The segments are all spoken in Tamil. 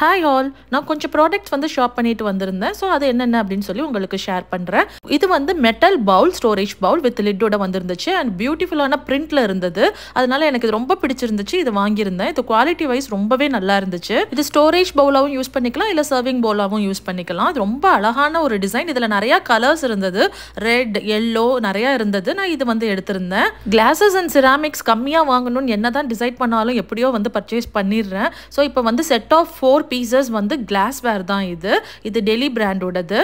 ஹாய் ஆல் நான் கொஞ்சம் ப்ராடக்ட்ஸ் வந்து ஷாப் பண்ணிட்டு வந்திருந்தேன். ஸோ அது என்னென்ன அப்படின்னு சொல்லி உங்களுக்கு ஷேர் பண்ணுறேன் இது வந்து metal bowl storage bowl with லிட்டோட வந்திருந்துச்சு. அண்ட் பியூட்டிஃபுல்லான பிரிண்ட்ல இருந்தது. அதனால எனக்கு இது ரொம்ப பிடிச்சிருந்துச்சு. இது வாங்கியிருந்தேன். இது குவாலிட்டி வைஸ் ரொம்பவே நல்லா இருந்துச்சு. இது ஸ்டோரேஜ் பவுலாகவும் யூஸ் பண்ணிக்கலாம். இல்லை சர்விங் பவுலாகவும் யூஸ் பண்ணிக்கலாம். இது ரொம்ப அழகான ஒரு டிசைன் இதில் நிறையா கலர்ஸ் இருந்தது. ரெட் எல்லோ நிறையா இருந்தது. நான் இது வந்து எடுத்திருந்தேன். கிளாஸஸ் அண்ட் சிராமிக்ஸ் கம்மியாக வாங்கணும்னு என்ன தான் டிசைட் பண்ணாலும் எப்படியோ வந்து பர்ச்சேஸ் பண்ணிடுறேன். ஸோ இப்போ வந்து செட் ஆஃப் ஃபோர் பீசஸ் வந்து கிளாஸ் வேர் தான் இது. இது டெல்லி பிராண்டோடது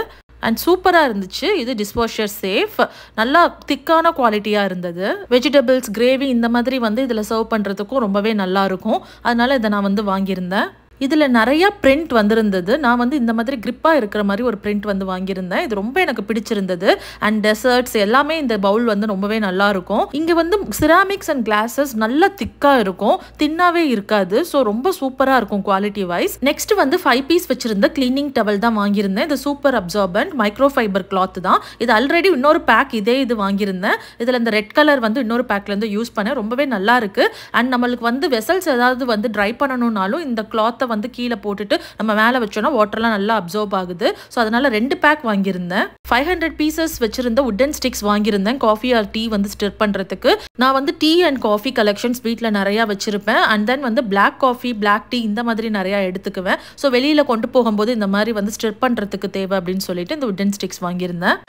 அண்ட் சூப்பராக இருந்துச்சு. இது டிஸ்வாஷர் சேஃப் நல்லா திக்கான குவாலிட்டியாக இருந்தது. வெஜிடபிள்ஸ் கிரேவி இந்த மாதிரி வந்து இதில் சர்வ் பண்ணுறதுக்கும் ரொம்பவே நல்லா இருக்கும். இதை நான் வந்து வாங்கியிருந்தேன். இதில் நிறையா பிரிண்ட் வந்திருந்தது. நான் வந்து இந்த மாதிரி கிரிப்பாக இருக்கிற மாதிரி ஒரு பிரிண்ட் வந்து வாங்கியிருந்தேன். இது ரொம்ப எனக்கு பிடிச்சிருந்தது. அண்ட் டெசர்ட்ஸ் எல்லாமே இந்த பவுல் வந்து ரொம்பவே நல்லா இருக்கும். இங்கே வந்து சிராமிக்ஸ் அண்ட் கிளாஸஸ் நல்லா திக்காக இருக்கும். தின்னாவே இருக்காது. ஸோ ரொம்ப சூப்பராக இருக்கும் குவாலிட்டி வைஸ் நெக்ஸ்ட் வந்து ஃபைவ் பீஸ் வச்சிருந்த கிளீனிங் டவல் தான் வாங்கியிருந்தேன். இது super absorbent micro fibre cloth தான். இது ஆல்ரெடி இன்னொரு பேக் இதே இது வாங்கியிருந்தேன். இதில் இந்த ரெட் கலர் வந்து இன்னொரு பேக்லேருந்து யூஸ் பண்ணேன். ரொம்பவே நல்லா இருக்கு. அண்ட் நம்மளுக்கு வந்து வெசல்ஸ் ஏதாவது வந்து ட்ரை பண்ணணும்னாலும் இந்த கிளாத்தை வந்து கீழே போட்டுட்டு நம்ம மேலே வச்சோன்னா வாட்டர்லாம் நல்லா அப்சர்வ் ஆகுது. ஸோ அதனால் ரெண்டு பேக் வாங்கியிருந்தேன். ஃபைவ் ஹண்ட்ரட் பீசஸ் வச்சிருந்த உட்டன் ஸ்டிக்ஸ் வாங்கியிருந்தேன். காஃபி ஆர் டீ வந்து ஸ்டிர் பண்ணுறதுக்கு நான் வந்து டீ அண்ட் காஃபி கலெக்ஷன்ஸ் வீட்டில் நிறையா வச்சிருப்பேன். அண்ட் தென் வந்து பிளாக் காஃபி பிளாக் டீ இந்த மாதிரி நிறையா எடுத்துக்குவேன். ஸோ வெளியில் கொண்டு போகும்போது இந்த மாதிரி வந்து ஸ்டிர் பண்ணுறதுக்கு தேவை அப்படின்னு சொல்லிட்டு இந்த உட்டன் ஸ்டிக்ஸ் வாங்கியிருந்தேன்.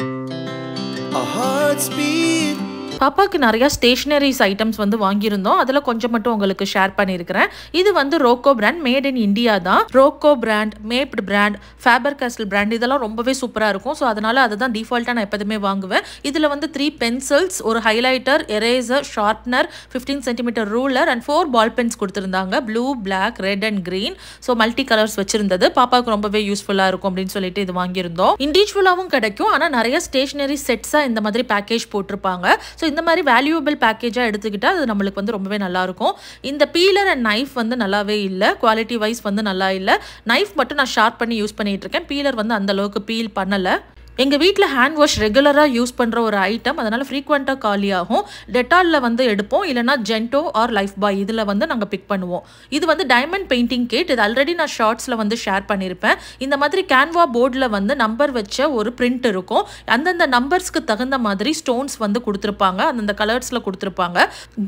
பாப்பாவுக்கு நிறையா நிறைய ஸ்டேஷ்னரிஸ் ஐட்டம்ஸ் வந்து வாங்கியிருந்தோம். அதில் கொஞ்சம் மட்டும் உங்களுக்கு ஷேர் பண்ணியிருக்கிறேன். இது வந்து Rocco brand made in India தான். Rocco brand Maped brand Faber Castell brand இதெல்லாம் ரொம்பவே சூப்பராக இருக்கும். ஸோ அதனால அதுதான் டிஃபால்ட்டாக நான் எப்போதுமே வாங்குவேன். இதில் வந்து த்ரீ பென்சில்ஸ் ஒரு highlighter eraser sharpener fifteen centimetre ruler and four ball pens கொடுத்துருந்தாங்க. Blue black red and green so multi colours வச்சிருந்தது. பாப்பாவுக்கு ரொம்பவே யூஸ்ஃபுல்லாக இருக்கும் அப்படின்னு சொல்லிட்டு இது வாங்கியிருந்தோம். இண்டிவிஜுவலாகவும் கிடைக்கும். ஆனால் நிறைய ஸ்டேஷ்னரி செட்ஸாக இந்த மாதிரி பேக்கேஜ் போட்டிருப்பாங்க. ஸோ ஸோ இந்த மாதிரி வேல்யூபிள் பேக்கேஜாக எடுத்துக்கிட்டால் அது நம்மளுக்கு வந்து ரொம்பவே நல்லாயிருக்கும். இந்த பீலர் அண்ட் நைஃப் வந்து நல்லாவே இல்லை. குவாலிட்டி வைஸ் வந்து நல்லா இல்லை. நைஃப் மட்டும் நான் ஷார்ப் பண்ணி யூஸ் பண்ணிகிட்ருக்கேன் இருக்கேன். பீலர் வந்து அந்த அளவுக்கு பீல் பண்ணலை. எங்கள் வீட்டில் ஹேண்ட் வாஷ் ரெகுலராக யூஸ் பண்ணுற ஒரு ஐட்டம் அதனால் ஃப்ரீக்வெண்ட்டாக காலி ஆகும் டெட்டாலில் வந்து எடுப்போம். இல்லைனா ஜென்டோ ஆர் லைஃப் பாய் இதில் வந்து நாங்கள் பிக் பண்ணுவோம். இது வந்து டைமண்ட் பெயிண்டிங் கிட் இது ஆல்ரெடி நான் ஷார்ட்ஸில் வந்து ஷேர் பண்ணியிருப்பேன் இந்த மாதிரி கேன்வா போர்டில் வந்து நம்பர் வச்ச ஒரு பிரிண்ட் இருக்கும். அந்தந்த நம்பர்ஸ்க்கு தகுந்த மாதிரி ஸ்டோன்ஸ் வந்து கொடுத்துருப்பாங்க. அந்தந்த கலர்ஸில் கொடுத்துருப்பாங்க.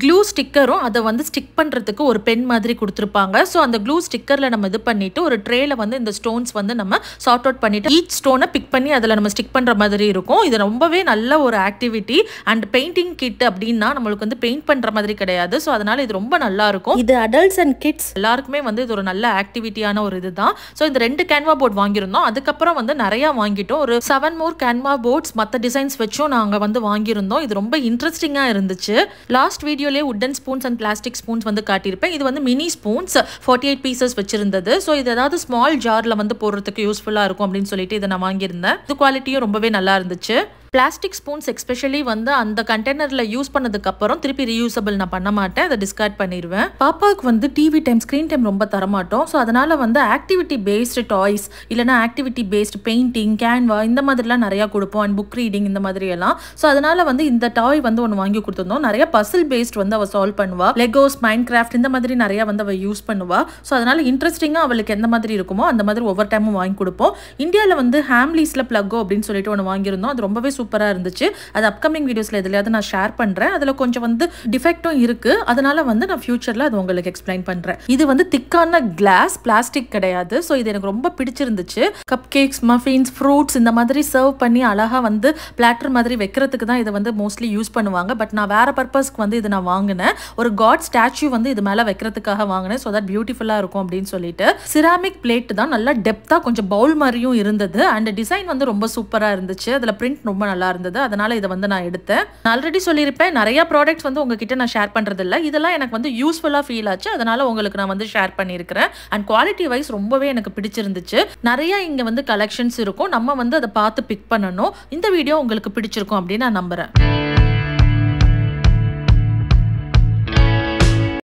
க்ளூ ஸ்டிக்கரும் அதை வந்து ஸ்டிக் பண்ணுறதுக்கு ஒரு பென் மாதிரி கொடுத்துருப்பாங்க. ஸோ அந்த க்ளூ ஸ்டிக்கரில் நம்ம இது பண்ணிவிட்டு ஒரு ட்ரேயில் வந்து இந்த ஸ்டோன்ஸ் வந்து நம்ம சார்ட் அவுட் பண்ணிவிட்டு ஈச் ஸ்டோனை பிக் பண்ணி அதில் நம்ம ஸ்டிக் பண்ணுற மாதிரி இருக்கும். இது ரொம்பவே நல்ல ஒரு ஆக்டிவிட்டி அண்ட் பெயிண்டிங் கிட் அப்படின்னா நம்மளுக்கு வந்து பெயிண்ட் பண்ணுற மாதிரி கிடையாது. ஸோ அதனால இது ரொம்ப நல்லா இருக்கும். இது அடல்ட்ஸ் அண்ட் கிட்ஸ் எல்லாருக்குமே வந்து இது ஒரு நல்ல ஆக்டிவிட்டியான ஒரு இதுதான். ஸோ இந்த ரெண்டு கேன்வா போர்ட் வாங்கியிருந்தோம். அதுக்கப்புறம் வந்து நிறைய வாங்கிட்டோம். ஒரு செவன் மோர் கேன்வா போர்ட்ஸ் மற்ற டிசைன்ஸ் வச்சும் நாங்கள் வந்து வாங்கியிருந்தோம். இது ரொம்ப இன்ட்ரெஸ்டிங்காக இருந்துச்சு. லாஸ்ட் வீடியோலேயே wooden spoons and plastic spoons வந்து காட்டியிருப்பேன். இது வந்து mini spoons forty eight pieces வச்சிருந்தது. ஸோ இது ஏதாவது ஸ்மால் ஜாரில் வந்து போடுறதுக்கு யூஸ்ஃபுல்லாக இருக்கும் அப்படின்னு சொல்லிட்டு இதை நான் வாங்கியிருந்தேன். இது குவாலிட்டியும் ரொம்பவே நல்லா இருந்துச்சு. பிளாஸ்டிக் ஸ்பூன்ஸ் எஸ்பெஷலி வந்து அந்த கண்டெய்னரில் யூஸ் பண்ணதுக்கு அப்புறம் திருப்பி ரீயூசபிள் நான் பண்ண மாட்டேன். அதை டிஸ்கார்ட் பண்ணிடுவேன் பாப்பாவுக்கு வந்து டிவி டைம் ஸ்க்ரீன் டைம் ரொம்ப தரமாட்டோம். ஸோ அதனால் வந்து ஆக்டிவிட்டி பேஸ்டு டாய்ஸ் இல்லைனா ஆக்டிவிட்டி பேஸ்டு பெயிண்டிங் கேன்வா இந்த மாதிரிலாம் நிறையா கொடுப்போம். அண்ட் புக் ரீடிங் இந்த மாதிரி எல்லாம் ஸோ அதனால் வந்து இந்த டாய் வந்து ஒன்று வாங்கி கொடுத்துருந்தோம். நிறைய பசில் பேஸ்ட் வந்து அவள் சால்வ் பண்ணுவா. லெகோஸ் மைண்ட் கிராஃப்ட் இந்த மாதிரி நிறையா வந்து அவள் யூஸ் பண்ணுவா. ஸோ அதனால் இன்ட்ரெஸ்டிங்காக அவளுக்கு எந்த மாதிரி இருக்குமோ அந்த மாதிரி ஒவ்வொரு டைமும் வாங்கி கொடுப்போம். இந்தியாவில் வந்து ஹேம்லீஸில் ப்ளக்கோ அப்படின்னு சொல்லிட்டு ஒன்று வாங்கியிருந்தோம். அது ரொம்பவே சூப்பராக இருந்துச்சு. அது அப்கமிங் வீடியோஸில் எதுலையாவது நான் ஷேர் பண்ணுறேன் அதில் கொஞ்சம் வந்து டிஃபெக்டும் இருக்குது அதனால் வந்து நான் ஃபியூச்சரில் அது உங்களுக்கு எக்ஸ்பிளைன் பண்ணுறேன் இது வந்து திக்கான கிளாஸ் பிளாஸ்டிக் கிடையாது. ஸோ இது எனக்கு ரொம்ப பிடிச்சிருந்துச்சு. கப் கேக்ஸ் மஃபின்ஸ் ஃப்ரூட்ஸ் இந்த மாதிரி சர்வ் பண்ணி அழகாக வந்து பிளாட்டர் மாதிரி வைக்கிறதுக்கு தான் இதை வந்து மோஸ்ட்லி யூஸ் பண்ணுவாங்க. பட் நான் வேறு பர்பஸ்க்கு வந்து இதை நான் வாங்கினேன். ஒரு காட் ஸ்டாச்சு வந்து இது மேலே வைக்கிறதுக்காக வாங்கினேன். ஸோ தட் பியூட்டிஃபுல்லாக இருக்கும் அப்படின்னு சொல்லிட்டு. சிராமிக் பிளேட் தான். நல்லா டெப்த்தாக கொஞ்சம் பவுல் மாதிரியும் இருந்தது. அண்ட் டிசைன் வந்து ரொம்ப சூப்பராக இருந்துச்சு. அதில் பிரிண்ட் ரொம்ப நல்லா இருந்தது. அதனால இதை வந்து நான் எடுத்தேன். நான் ஆல்ரெடி சொல்லியிருப்பேன் நிறைய ப்ராடக்ட்ஸ் வந்து உங்ககிட்ட நான் ஷேர் பண்ணுறது இல்லை இதெல்லாம் எனக்கு வந்து யூஸ்ஃபுல்லாக ஃபீல் ஆச்சு. அதனால உங்களுக்கு நான் வந்து ஷேர் பண்ணியிருக்கிறேன். அண்ட் குவாலிட்டி வைஸ் ரொம்பவே எனக்கு பிடிச்சிருந்துச்சு. நிறைய இங்கே வந்து கலெக்ஷன்ஸ் இருக்கும். நம்ம வந்து அதை பார்த்து பிக் பண்ணணும். இந்த வீடியோ உங்களுக்கு பிடிச்சிருக்கும் அப்படின்னு நான் நம்புறேன்.